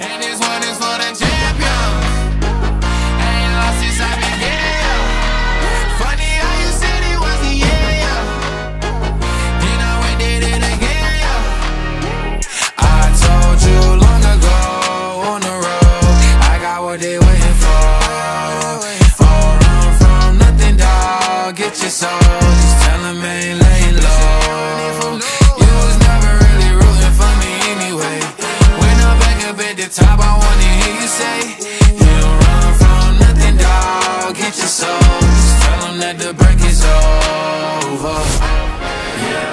And this one is for the champion. Ain't lost since I began. Funny how you said it was the yeah, yeah. Then I went did it again. I told you long ago on the road, I got what they waiting for. Run from nothing, dog. Get your soul. Just tell 'em ain't the top, I wanna hear you say You don't run from nothing, dog. get your soul Just tell that the break is over Yeah